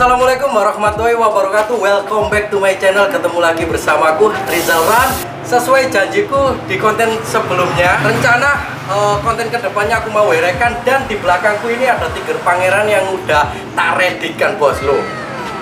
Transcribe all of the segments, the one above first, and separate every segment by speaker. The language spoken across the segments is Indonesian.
Speaker 1: Assalamualaikum warahmatullahi wabarakatuh. Welcome back to my channel. Ketemu lagi bersamaku Rizal Ran Sesuai janjiku di konten sebelumnya Rencana uh, konten ke depannya aku mau werekan Dan di belakangku ini ada tiger pangeran yang udah tak redikan bos lo.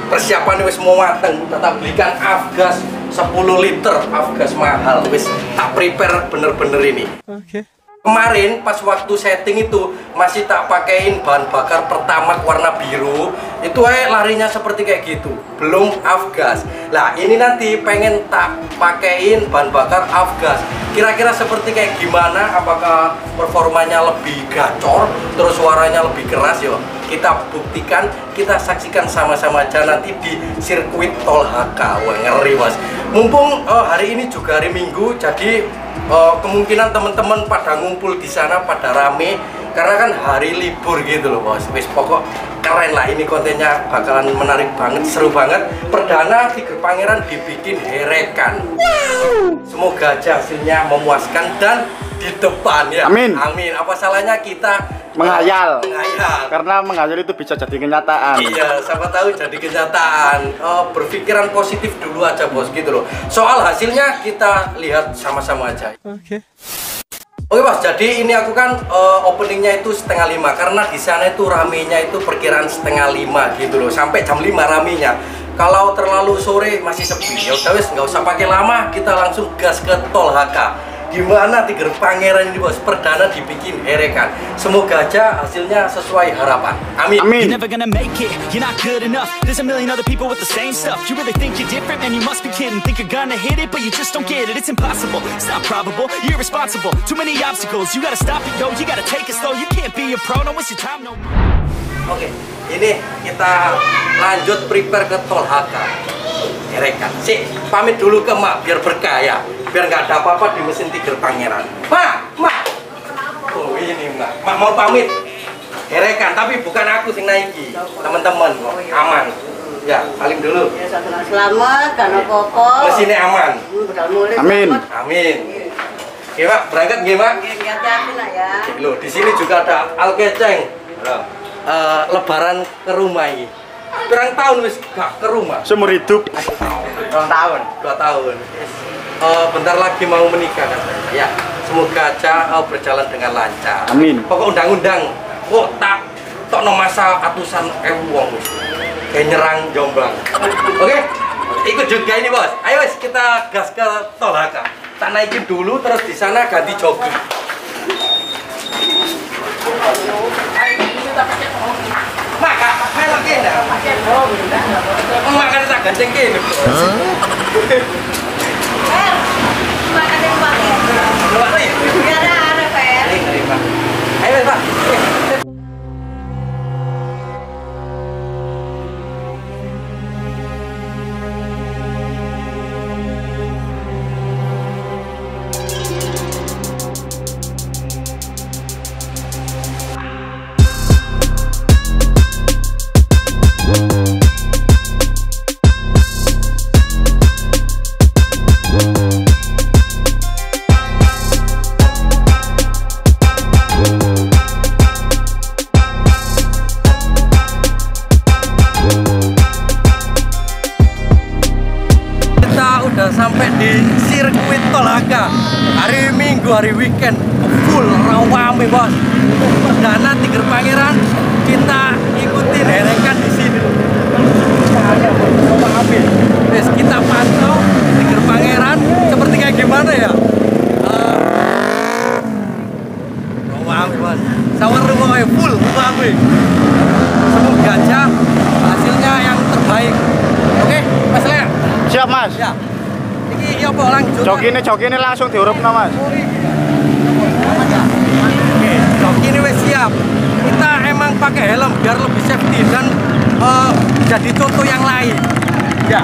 Speaker 1: Persiapan wis mau mateng tak belikan Afgas 10 liter. Afgas mahal Wis tak prepare bener-bener ini. Oke. okay kemarin pas waktu setting itu masih tak pakaiin bahan bakar pertama warna biru itu eh larinya seperti kayak gitu. Belum afgas lah ini nanti pengen tak pakaiin bahan bakar afgas kira-kira seperti kayak gimana? Apakah performanya lebih gacor terus suaranya lebih keras yo kita buktikan kita saksikan sama-sama aja nanti di sirkuit tol HK wah ngeri mas. Mumpung oh, hari ini juga hari minggu jadi uh, kemungkinan teman-teman pada ngumpul di sana pada rame karena kan hari libur gitu loh bos wis pokok keren lah ini kontennya bakalan menarik banget seru banget. Perdana Tiger Pangeran dibikin herekan. Semoga aja hasilnya memuaskan dan di depan ya.
Speaker 2: Amin.
Speaker 1: Amin. Apa salahnya kita
Speaker 2: menghayal.
Speaker 1: menghayal?
Speaker 2: Karena menghayal itu bisa jadi kenyataan.
Speaker 1: Iya siapa tahu jadi kenyataan. Oh, berpikiran positif dulu aja bos gitu loh. Soal hasilnya kita lihat sama-sama aja. Oke. okay. Oke mas, jadi ini aku kan uh, openingnya itu setengah lima. Karena di sana itu ramenya itu perkiraan setengah lima gitu loh. Sampai jam lima ramenya. Kalau terlalu sore masih sepi. Ya udah wes nggak usah pakai lama kita langsung gas ke tol HK gimana Tiger Pangeran ini bos perdana dibikin herekan? Semoga aja hasilnya sesuai harapan. Amin.
Speaker 2: Amin.
Speaker 3: You're never gonna make it, you're not good enough. There's a million other people with the same stuff. You really think you're different, man, you must be kidding. Think you're gonna hit it, but you just don't get it. It's impossible, it's not probable, you're irresponsible. Too many obstacles, you gotta stop it, yo. You gotta take it slow, you can't be a pro, don't waste your time no more.
Speaker 1: Oke, okay, ini kita lanjut prepare ke tol HK Herekan, sih pamit dulu ke mak biar berkah ya biar nggak ada apa-apa di mesin Tiger Pangeran. Mak, mak. Oh ini mak, mak mau pamit. Herekan, tapi bukan aku sing naiki, teman-teman kok aman. Ya, salim dulu.
Speaker 4: Ya, selamat, kan apa-apa.
Speaker 1: Mesinnya aman.
Speaker 2: Amin.
Speaker 1: Amin. Oke, Pak, berangkat nggih, Pak?
Speaker 4: Hati-hati ya.
Speaker 1: Loh, di sini juga ada alkeceng. Uh, lebaran ke rumah ini. Berang tahun wis gak ke rumah.
Speaker 2: Seumur hidup.
Speaker 1: Dua tahun. Dua tahun uh, bentar lagi mau menikah katanya. Ya, semoga aja uh, berjalan dengan lancar.
Speaker 2: Amin.
Speaker 1: Pokok undang-undang kok tak tok no masa atusan ewu wong kayak nyerang Jombang. Oke, okay? ikut juga ini bos. Ayo wes kita gas ke Tolaka. Tak naikin dulu terus di sana ganti joki. Maka, melok ini. Makan tak ganteng ini. Ayo, Pak. Rawame bos. Perdana Tiger Pangeran kita ikutin herekan di sini. Terus kita pantau Tiger Pangeran seperti kayak gimana ya? Uh, rawame bos. Sawar rumah full rawame semoga aja hasilnya yang terbaik. Oke mas Lea?
Speaker 2: Siap mas.
Speaker 1: Ya. Ini apa langsung
Speaker 2: jokine jokine langsung diurupno mas
Speaker 1: Oke, joki siap. Kita emang pakai helm biar lebih safety dan uh, jadi contoh yang lain. Ya.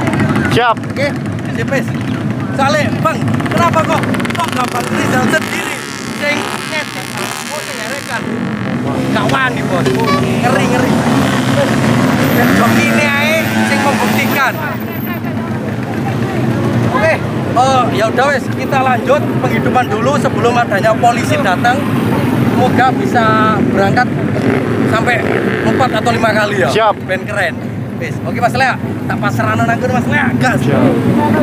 Speaker 2: Siap.
Speaker 1: Oke, sip wes. Soalnya, Bang, kenapa kok kok Bang Rizal sendiri? Sing nyetik, mau nyerekan. Gak wani bos, ngeri ngeri. Dan joki ini aja sing membuktikan. Oke, oh ya udah wes kita lanjut penghidupan dulu sebelum adanya polisi datang semoga bisa berangkat sampai empat atau lima kali ya.
Speaker 2: Siap.
Speaker 1: Ben keren. Wis, oke Mas Lea, tak pasrano nang Mas Lea. Gas.
Speaker 2: Rame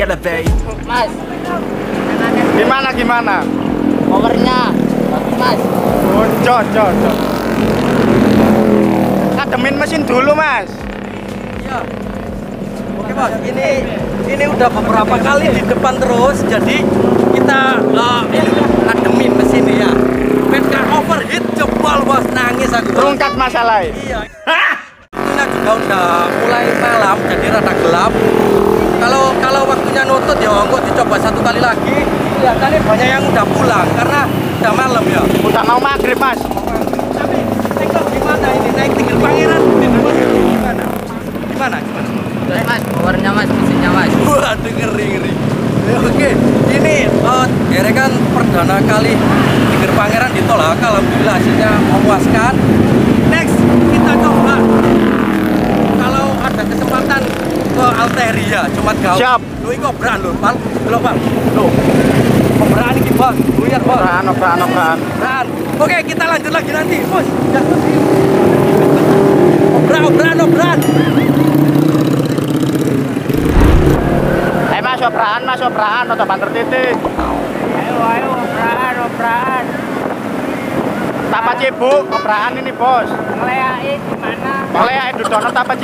Speaker 3: elevate
Speaker 4: Mas,
Speaker 2: Gimana gimana?
Speaker 4: powernya bagus mas.
Speaker 2: Oh, cok, cok, cok. Kademin mesin dulu, Mas.
Speaker 1: Iya. Oke bos, ini ini udah beberapa kali di depan terus, jadi kita eh, ini ngademin mesin ya. Medan overheat jebol bos, nangis aku. bos.
Speaker 2: Rungkat masalah.
Speaker 1: Iya. Waktunya juga udah mulai malam, jadi rada gelap. Kalau kalau waktunya nutut ya engkau dicoba satu kali lagi. Kelihatannya banyak yang udah pulang karena udah malam ya.
Speaker 2: Udah mau maghrib, Mas.
Speaker 1: Tapi tekok gimana ini naik tinggi pangeran gimana? Gimana? Gimana?
Speaker 4: Mas, powernya mas, mesinnya mas.
Speaker 1: Waduh ngeri ngeri. Ya, Oke, ini uh, kan perdana kali Tigger Pangeran ditolak. Alhamdulillah hasilnya memuaskan. Next kita coba kalau ada kesempatan ke Alteria, cuma kau.
Speaker 2: Siap.
Speaker 1: Lu ini obran lu, pal. Belum pal. Lu. Obran ini bang, buyar bang.
Speaker 2: Obraan, obraan, obraan.
Speaker 1: Obran. Oke, kita lanjut lagi nanti, bos. Ya. Obran, obran, obran.
Speaker 2: Eh, Mas, obraan, Mas, obraan, atau banter titik.
Speaker 4: Ayo, ayo, operan, operan.
Speaker 2: Tapa cibuk, obraan ini, Bos.
Speaker 4: Ngeleain gimana?
Speaker 2: Oleh ya dudono tapa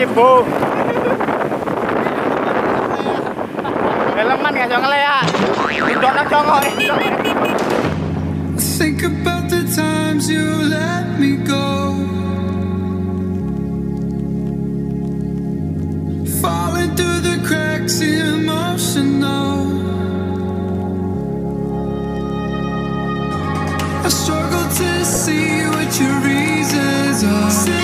Speaker 5: Think about the times you let me go. Falling through the cracks, emotional. I struggle to see what your reasons are.